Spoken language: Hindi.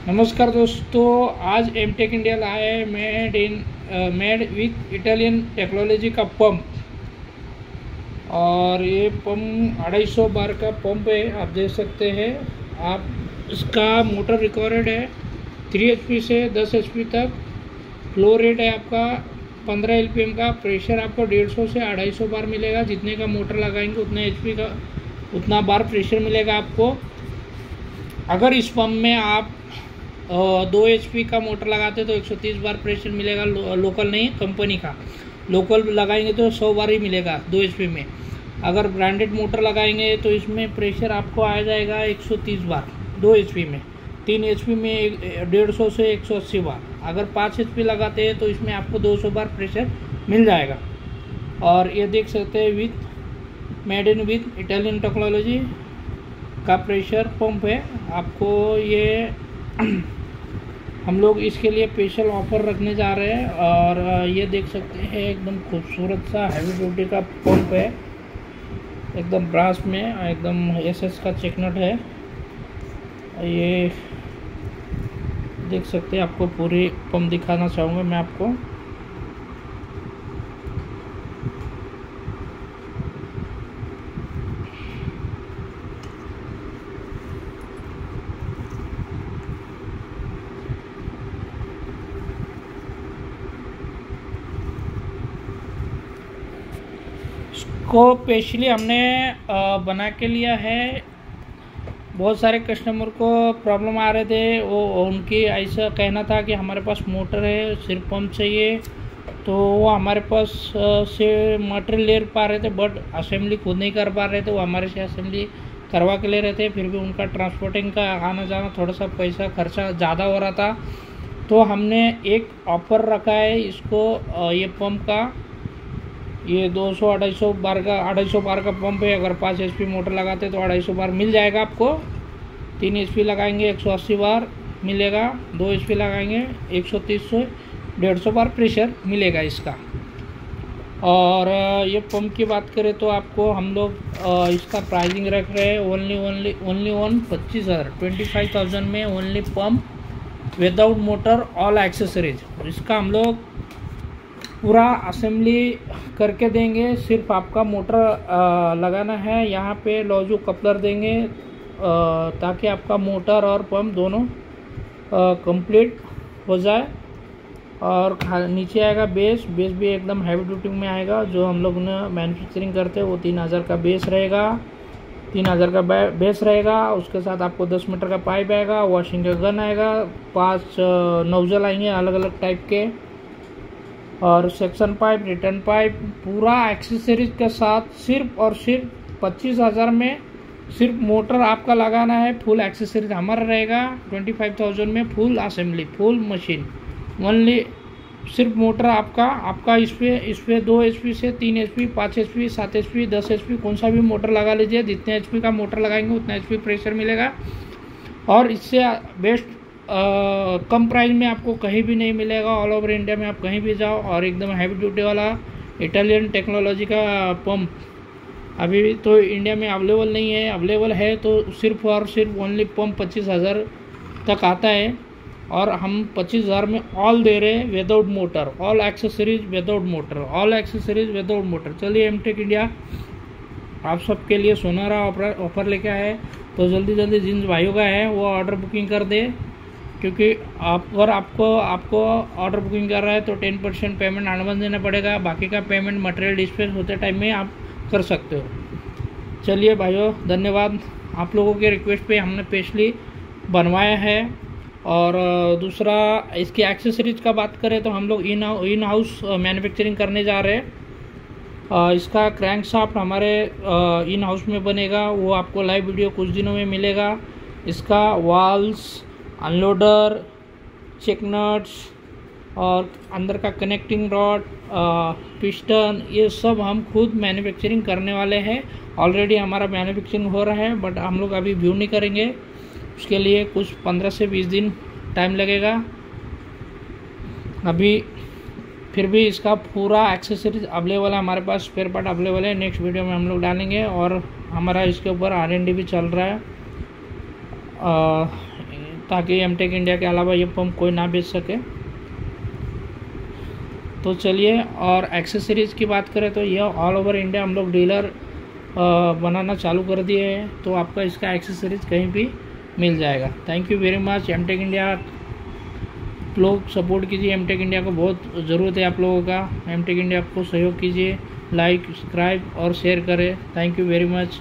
नमस्कार दोस्तों, आज एम टेक इंडिया लाया है made in made with Italian technology का पंप और ये पंप अढ़ाई सौ बार का पंप है, आप देख सकते हैं। आप इसका मोटर रिकॉर्डेड है थ्री एच से दस एच तक। फ्लो रेट है आपका पंद्रह एल का। प्रेशर आपको डेढ़ सौ से अढ़ाई सौ बार मिलेगा। जितने का मोटर लगाएँगे, उतने एचपी का, उतना बार प्रेशर मिलेगा आपको। अगर इस पंप में आप दो एच का मोटर लगाते तो 130 बार प्रेशर मिलेगा लो, लोकल नहीं कंपनी का। लोकल लगाएँगे तो 100 बार ही मिलेगा दो एच में। अगर ब्रांडेड मोटर लगाएँगे तो इसमें प्रेशर आपको आ जाएगा 130 बार दो एच में। तीन एच में डेढ़ सौ से 180 बार। अगर पाँच एच लगाते हैं तो इसमें आपको 200 बार प्रेशर मिल जाएगा। और ये देख सकते हैं with made in with Italian technology का प्रेशर पंप है। आपको ये हम लोग इसके लिए स्पेशल ऑफ़र रखने जा रहे हैं और ये देख सकते हैं एकदम खूबसूरत सा हैवी ड्यूटी का पंप है। एकदम ब्रास में, एकदम एसएस का चेकनट है। ये देख सकते हैं, आपको पूरी पंप दिखाना चाहूँगा मैं आपको। को स्पेशली हमने बना के लिया है। बहुत सारे कस्टमर को प्रॉब्लम आ रहे थे। वो, उनकी ऐसा कहना था कि हमारे पास मोटर है, सिर्फ़ पंप चाहिए। तो वो हमारे पास से मटेरियल ले पा रहे थे बट असेंबली खुद नहीं कर पा रहे थे। वो हमारे से असेंबली करवा के ले रहे थे। फिर भी उनका ट्रांसपोर्टिंग का आना जाना थोड़ा सा पैसा खर्चा ज़्यादा हो रहा था। तो हमने एक ऑफ़र रखा है इसको ये पंप का। ये 200 सौ, अढ़ाई सौ बार का, अढ़ाई सौ बार का पंप है। अगर पाँच एच मोटर लगाते तो अढ़ाई सौ बार मिल जाएगा आपको। तीन एच लगाएँगे 180 बार मिलेगा। दो एच लगाएँगे 130 से डेढ़ सौ बार प्रेशर मिलेगा इसका। और ये पंप की बात करें तो आपको हम लोग इसका प्राइसिंग रख रहे हैं ओनली ओनली ओनली वन पच्चीस हज़ार। ट्वेंटी फाइव थाउज़ेंड में only pump without motor, all accessories. इसका हम लोग पूरा असेंबली करके देंगे। सिर्फ़ आपका मोटर लगाना है। यहाँ पे लॉजू कपलर देंगे ताकि आपका मोटर और पंप दोनों कंप्लीट हो जाए। और नीचे आएगा बेस। बेस भी एकदम हैवी ड्यूटी में आएगा। जो हम लोग ने मैन्युफैक्चरिंग करते हैं वो तीन हज़ार का बेस रहेगा। तीन हज़ार का बेस रहेगा। उसके साथ आपको दस मीटर का पाइप आएगा। वॉशिंग का गन आएगा। पाँच नोजल आएँगे अलग अलग टाइप के। और सेक्शन पाइप, रिटर्न पाइप, पूरा एक्सेसरीज के साथ सिर्फ़ और सिर्फ़ पच्चीस हज़ार में सिर्फ़ मोटर आपका लगाना है फुल एक्सेसरीज हमारा रहेगा ट्वेंटी फाइव थाउज़ेंड में full assembly full machine only सिर्फ़ मोटर आपका आपका इस पे इस पे दो एच से तीन एच पी पाँच एच पी सात एच पी दस एच पी कौन सा भी मोटर लगा लीजिए, जितने एच पी का मोटर लगाएँगे, उतना एच पी प्रेशर मिलेगा। और इससे बेस्ट कम प्राइस में आपको कहीं भी नहीं मिलेगा ऑल ओवर इंडिया में आप कहीं भी जाओ और एकदम हैवी ड्यूटी वाला इटालियन टेक्नोलॉजी का पंप अभी तो इंडिया में अवेलेबल नहीं है अवेलेबल है तो सिर्फ़ और सिर्फ़ ओनली पम्प पच्चीस हज़ार तक आता है और हम पच्चीस हज़ार में ऑल दे रहे हैं without motor all accessories without motor all accessories without motor चलिए एम टेक इंडिया आप सबके लिए सोनारा ऑफ़र ऑफ़र लेके आए तो जल्दी जल्दी जिन भाइयों का है, वो ऑर्डर बुकिंग कर दे। क्योंकि आप, अगर आपको आपको ऑर्डर बुकिंग कर रहा है तो टेन परसेंट पेमेंट एडवांस देना पड़ेगा। बाकी का पेमेंट मटेरियल डिस्पेच होते टाइम में आप कर सकते हो। चलिए भाइयों, धन्यवाद। आप लोगों के रिक्वेस्ट पे हमने पेशली बनवाया है। और दूसरा, इसकी एक्सेसरीज का बात करें तो हम लोग इन इन हाउस मैन्युफैक्चरिंग करने जा रहे हैं। इसका क्रैंक शाफ्ट हमारे इन हाउस में बनेगा। वो आपको लाइव वीडियो कुछ दिनों में मिलेगा। इसका वाल्स अनलोडर चेक नट्स और अंदर का कनेक्टिंग रॉड पिस्टन ये सब हम खुद मैन्युफैक्चरिंग करने वाले हैं। ऑलरेडी हमारा मैन्युफैक्चरिंग हो रहा है बट हम लोग अभी व्यू नहीं करेंगे। उसके लिए कुछ पंद्रह से बीस दिन टाइम लगेगा। अभी फिर भी इसका पूरा एक्सेसरीज अवेलेबल है, हमारे पास स्पेयर पार्ट अवेलेबल है। नेक्स्ट वीडियो में हम लोग डालेंगे, और हमारा इसके ऊपर आरएनडी भी चल रहा है। ताकि एम टेक इंडिया के अलावा ये पंप कोई ना बेच सके। तो चलिए, और एक्सेसरीज़ की बात करें तो यह ऑल ओवर इंडिया हम लोग डीलर बनाना चालू कर दिए हैं तो आपका इसका एक्सेसरीज कहीं भी मिल जाएगा। Thank you very much M tech India लोग सपोर्ट कीजिए एम टेक इंडिया को बहुत ज़रूरत है आप लोगों का। एम टेक इंडिया को सहयोग कीजिए लाइक सब्सक्राइब और शेयर करें। Thank you very much